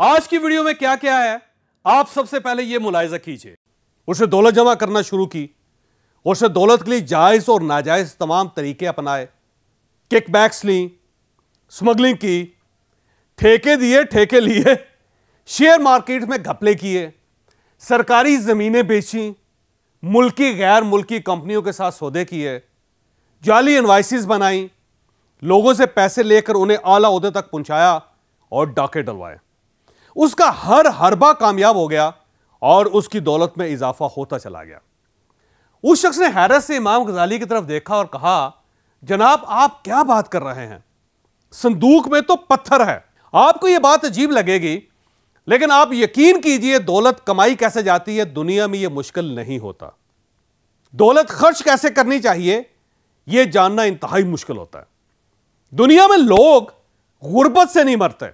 आज की वीडियो में क्या क्या है, आप सबसे पहले यह मुलायजा कीजिए। उसने दौलत जमा करना शुरू की। उसने दौलत के लिए जायज़ और नाजायज तमाम तरीके अपनाए। किकबैक्स ली स्मगलिंग की, ठेके दिए, ठेके लिए शेयर मार्केट में घपले किए, सरकारी जमीनें बेची, मुल्की गैर मुल्की कंपनियों के साथ सौदे किए, जाली इन्वाइसिस बनाई, लोगों से पैसे लेकर उन्हें आला उहदे तक पहुँचाया और डाके डलवाए। उसका हर हरबा कामयाब हो गया और उसकी दौलत में इजाफा होता चला गया। उस शख्स ने हैरत से इमाम गजाली की तरफ़ देखा और कहा, जनाब, आप क्या बात कर रहे हैं? संदूक में तो पत्थर है। आपको यह बात अजीब लगेगी, लेकिन आप यकीन कीजिए, दौलत कमाई कैसे जाती है, दुनिया में यह मुश्किल नहीं होता। दौलत खर्च कैसे करनी चाहिए यह जानना इंतहाई मुश्किल होता है। दुनिया में लोग गुर्बत से नहीं मरते,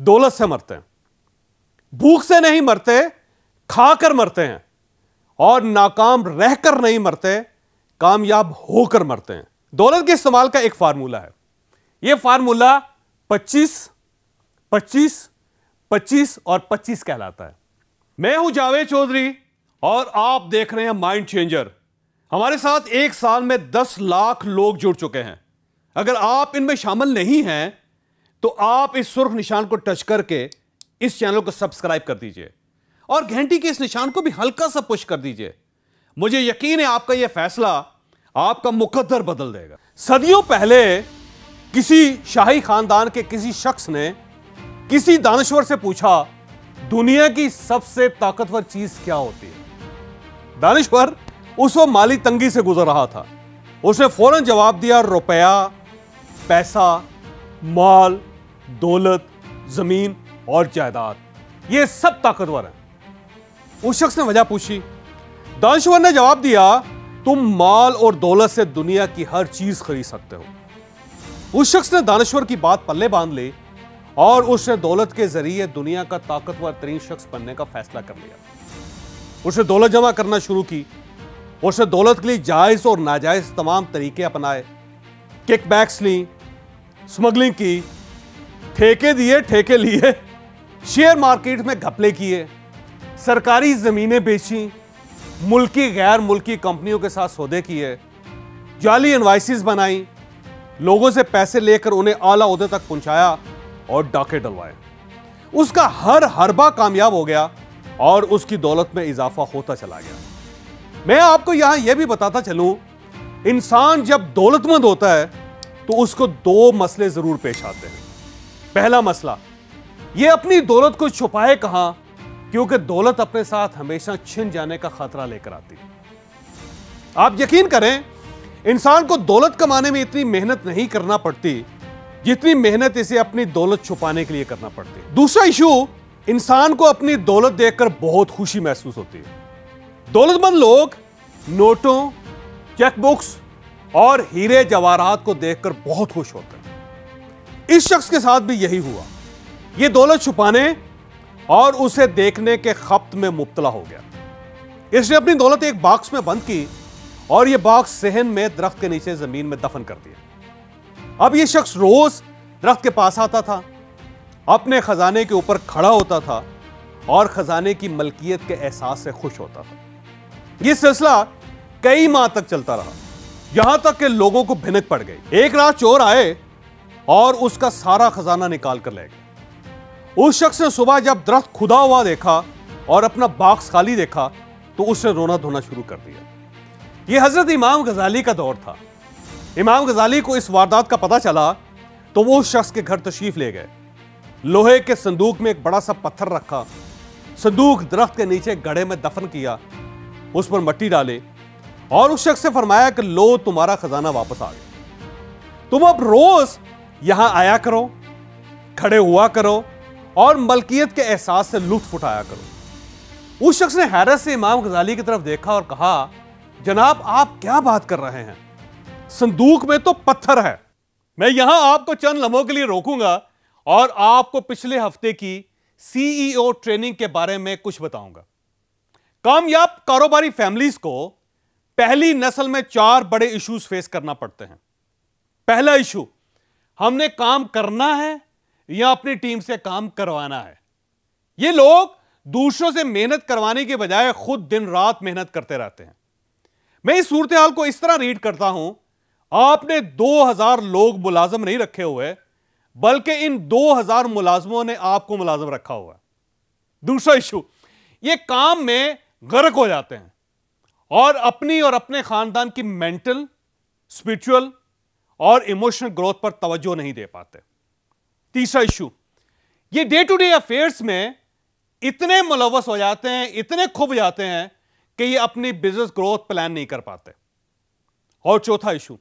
दौलत से मरते हैं। भूख से नहीं मरते, खाकर मरते हैं और नाकाम रहकर नहीं मरते, कामयाब होकर मरते हैं। दौलत के इस्तेमाल का एक फार्मूला है। यह फार्मूला 25 25 25 और 25 कहलाता है। मैं हूँ जावेद चौधरी और आप देख रहे हैं माइंड चेंजर। हमारे साथ एक साल में 10 लाख लोग जुड़ चुके हैं। अगर आप इनमें शामिल नहीं हैं तो आप इस सुर्ख निशान को टच करके इस चैनल को सब्सक्राइब कर दीजिए और घंटी के इस निशान को भी हल्का सा पुश कर दीजिए। मुझे यकीन है आपका यह फैसला आपका मुकद्दर बदल देगा। सदियों पहले किसी शाही खानदान के किसी शख्स ने किसी दानश्वर से पूछा, दुनिया की सबसे ताकतवर चीज़ क्या होती है? दानश्वर उस वक्त माली तंगी से गुजर रहा था। उसने फ़ौरन जवाब दिया, रुपया, पैसा, माल, दौलत, ज़मीन और जायदाद। ये सब ताकतवर हैं। उस शख्स ने वजह पूछी। दानश्वर ने जवाब दिया, तुम माल और दौलत से दुनिया की हर चीज़ खरीद सकते हो। उस शख्स ने दानश्वर की बात पल्ले बाँध ली और उसने दौलत के ज़रिए दुनिया का ताकतवर तरीन शख्स बनने का फैसला कर लिया। उसने दौलत जमा करना शुरू की। उसने दौलत के लिए जायज़ और नाजायज तमाम तरीके अपनाए। किकबैक्स ली, स्मगलिंग की, ठेके दिए, ठेके लिए। शेयर मार्केट में घपले किए, सरकारी जमीनें बेची, मुल्की गैर मुल्की कंपनियों के साथ सौदे किए, जाली इन्वाइसिस बनाई, लोगों से पैसे लेकर उन्हें आला उहदे तक पहुँचाया और डाके डलवाए। उसका हर हरबा कामयाब हो गया और उसकी दौलत में इजाफा होता चला गया। मैं आपको यहाँ यह भी बताता चलूँ, इंसान जब दौलतमंद होता है तो उसको दो मसले ज़रूर पेश आते हैं। पहला मसला यह अपनी दौलत को छुपाए कहाँ? क्योंकि दौलत अपने साथ हमेशा छिन जाने का खतरा लेकर आती है। आप यकीन करें, इंसान को दौलत कमाने में इतनी मेहनत नहीं करना पड़ती, जितनी मेहनत इसे अपनी दौलत छुपाने के लिए करना पड़ती है। दूसरा इशू, इंसान को अपनी दौलत देखकर बहुत खुशी महसूस होती है। दौलतमंद लोग नोटों, चेकबुक्स और हीरे जवाहरात को देखकर बहुत खुश होते हैं। इस शख्स के साथ भी यही हुआ। यह दौलत छुपाने और उसे देखने के खप्त में मुबतला हो गया। इसने अपनी दौलत एक बॉक्स में बंद की और यह बॉक्स सहन में दरख्त के नीचे ज़मीन में दफन कर दिया। अब यह शख्स रोज दरख्त के पास आता था, अपने खजाने के ऊपर खड़ा होता था और खजाने की मलकियत के एहसास से खुश होता था। यह सिलसिला कई माह तक चलता रहा। यहाँ तक कि लोगों को भिनक पड़ गई। एक रात चोर आए और उसका सारा खजाना निकाल कर ले गए। उस शख्स ने सुबह जब दरख्त खुदा हुआ देखा और अपना बाक्स खाली देखा तो उसने रोना धोना शुरू कर दिया। यह हज़रत इमाम गजाली का दौर था। इमाम गजाली को इस वारदात का पता चला तो वो उस शख्स के घर तशरीफ़ ले गए। लोहे के संदूक में एक बड़ा सा पत्थर रखा, संदूक दरख्त के नीचे गड़े में दफन किया, उस पर मट्टी डाले और उस शख्स से फरमाया कि, लो, तुम्हारा खजाना वापस आ गया। तुम अब रोज यहाँ आया करो, खड़े हुआ करो और मलकियत के एहसास से लुत्फ उठाया करो। उस शख्स ने हैरत से इमाम गजाली की तरफ़ देखा और कहा, जनाब, आप क्या बात कर रहे हैं? संदूक में तो पत्थर है। मैं यहाँ आपको चंद लम्हों के लिए रोकूँगा और आपको पिछले हफ़्ते की सीईओ ट्रेनिंग के बारे में कुछ बताऊँगा। कामयाब कारोबारी फैमिलीज़ को पहली नस्ल में चार बड़े इश्यूज़ फेस करना पड़ते हैं। पहला इशू, हमने काम करना है या अपनी टीम से काम करवाना है। ये लोग दूसरों से मेहनत करवाने के बजाय खुद दिन रात मेहनत करते रहते हैं। मैं इस सूरत हाल को इस तरह रीड करता हूँ, आपने 2000 लोग मुलाजम नहीं रखे हुए, बल्कि इन 2000 मुलाजमों ने आपको मुलाजम रखा हुआ दूसरा इशू, ये काम में गर्क हो जाते हैं और अपनी और अपने खानदान की मेंटल, स्पिरिचुअल और इमोशनल ग्रोथ पर तवज्जो नहीं दे पाते। तीसरा इशू, ये डे टू डे अफेयर्स में इतने मुलवस हो जाते हैं, इतने खुब जाते हैं कि ये अपनी बिज़नेस ग्रोथ प्लान नहीं कर पाते। और चौथा इशू,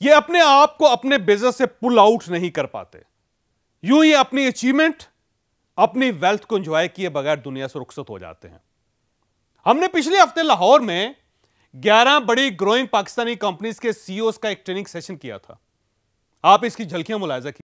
ये अपने आप को अपने बिज़नेस से पुल आउट नहीं कर पाते। यूँ ये अपनी अचीवमेंट अपनी वेल्थ को एंजॉय किए बगैर दुनिया से रुखसत हो जाते हैं। हमने पिछले हफ़्ते लाहौर में 11 बड़ी ग्रोइंग पाकिस्तानी कंपनीज़ के सीईओ का एक ट्रेनिंग सेशन किया था। आप इसकी झलकियाँ मुलायजा की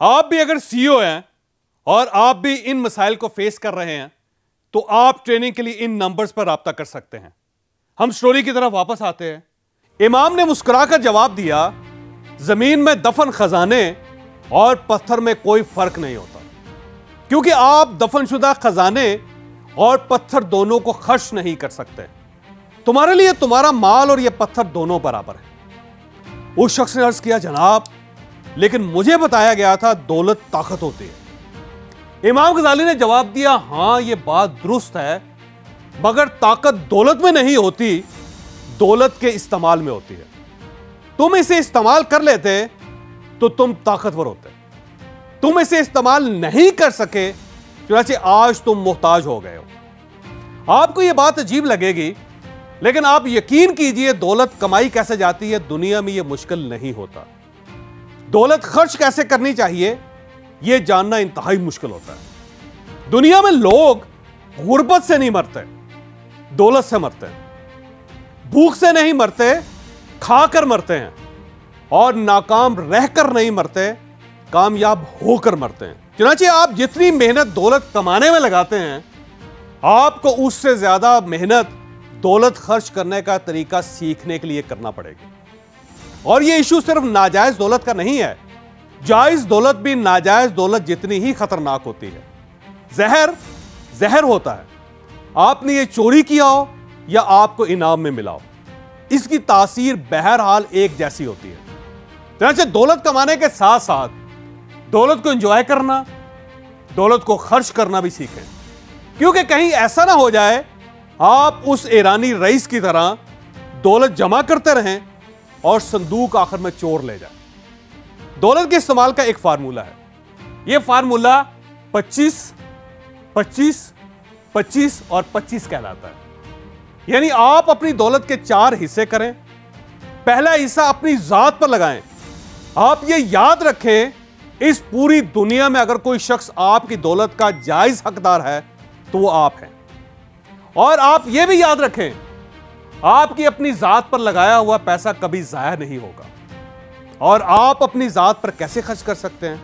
आप भी अगर सीईओ हैं और आप भी इन मसाइल को फेस कर रहे हैं तो आप ट्रेनिंग के लिए इन नंबर्स पर रबता कर सकते हैं। हम स्टोरी की तरफ़ वापस आते हैं। इमाम ने मुस्कुराकर जवाब दिया, ज़मीन में दफन खजाने और पत्थर में कोई फ़र्क नहीं होता। क्योंकि आप दफनशुदा खजाने और पत्थर दोनों को खर्च नहीं कर सकते। तुम्हारे लिए तुम्हारा माल और यह पत्थर दोनों बराबर है। उस शख्स ने अर्ज़ किया, जनाब लेकिन मुझे बताया गया था दौलत ताकत होती है। इमाम गजाली ने जवाब दिया, हाँ यह बात दुरुस्त है, मगर ताकत दौलत में नहीं होती, दौलत के इस्तेमाल में होती है। तुम इसे इस्तेमाल कर लेते तो तुम ताकतवर होते। तुम इसे इस्तेमाल नहीं कर सके, चुनाचे आज तुम मोहताज हो गए हो। आपको यह बात अजीब लगेगी, लेकिन आप यकीन कीजिए, दौलत कमाई कैसे जाती है, दुनिया में यह मुश्किल नहीं होता। दौलत खर्च कैसे करनी चाहिए यह जानना इंतहाई मुश्किल होता है। दुनिया में लोग गुर्बत से नहीं मरते, दौलत से मरते हैं। भूख से नहीं मरते, खाकर मरते हैं। और नाकाम रहकर नहीं मरते, कामयाब होकर मरते हैं। चुनाचे आप जितनी मेहनत दौलत कमाने में लगाते हैं, आपको उससे ज़्यादा मेहनत दौलत खर्च करने का तरीका सीखने के लिए करना पड़ेगा। और यह इशू सिर्फ़ नाजायज दौलत का नहीं है। जायज़ दौलत भी नाजायज दौलत जितनी ही खतरनाक होती है। जहर जहर होता है। आपने ये चोरी किया हो या आपको इनाम में मिला हो। इसकी तासीर बहरहाल एक जैसी होती है। तरह दौलत कमाने के साथ साथ दौलत को एंजॉय करना, दौलत को खर्च करना भी सीखें। क्योंकि कहीं ऐसा ना हो जाए, आप उस ईरानी रईस की तरह दौलत जमा करते रहें और संदूक आखिर में चोर ले जाए। दौलत के इस्तेमाल का एक फार्मूला है। यह फार्मूला 25 25 25 और 25 कहलाता है। यानी आप अपनी दौलत के चार हिस्से करें, पहला हिस्सा अपनी जात पर लगाएँ। आप ये याद रखें, इस पूरी दुनिया में अगर कोई शख्स आपकी दौलत का जायज़ हकदार है तो वो आप हैं। और आप ये भी याद रखें आपकी अपनी जात पर लगाया हुआ पैसा कभी जाया नहीं होगा। और आप अपनी जात पर कैसे खर्च कर सकते हैं?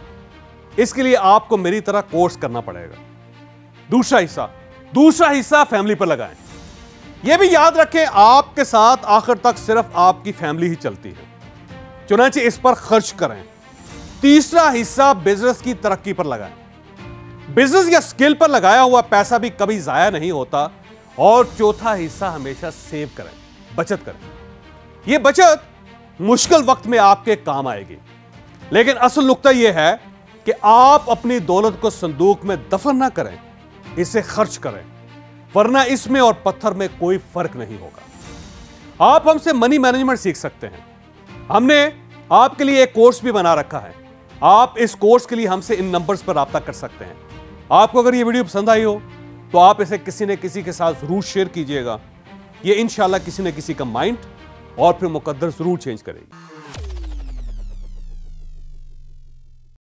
इसके लिए आपको मेरी तरह कोर्स करना पड़ेगा। दूसरा हिस्सा दूसरा हिस्सा फैमिली पर लगाएँ। यह भी याद रखें, आपके साथ आखिर तक सिर्फ़ आपकी फैमिली ही चलती है। चुनाचे इस पर खर्च करें। तीसरा हिस्सा बिज़नेस की तरक्की पर लगाएँ। बिज़नेस या स्किल पर लगाया हुआ पैसा भी कभी जाया नहीं होता। और चौथा हिस्सा हमेशा सेव करें, बचत करें। यह बचत मुश्किल वक्त में आपके काम आएगी। लेकिन असल नुकता यह है कि आप अपनी दौलत को संदूक में दफन ना करें, इसे खर्च करें, वरना इसमें और पत्थर में कोई फ़र्क नहीं होगा। आप हमसे मनी मैनेजमेंट सीख सकते हैं। हमने आपके लिए एक कोर्स भी बना रखा है। आप इस कोर्स के लिए हमसे इन नंबर्स पर रबता कर सकते हैं। आपको अगर ये वीडियो पसंद आई हो तो आप इसे किसी न किसी के साथ ज़रूर शेयर कीजिएगा। ये इंशाल्लाह किसी न किसी का माइंड और फिर मुकद्दर ज़रूर चेंज करेगी।